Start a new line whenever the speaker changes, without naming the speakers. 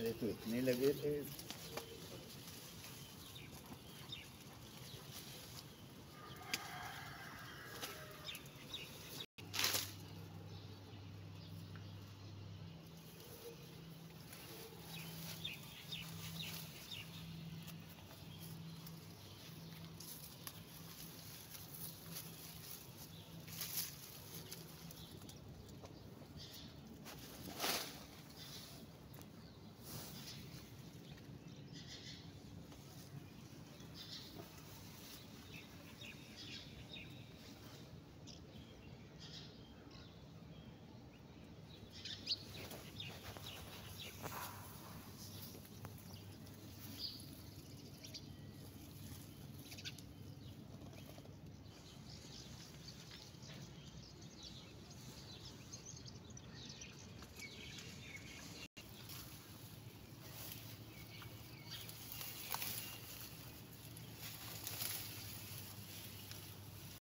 पहले तो इतने लगे थे।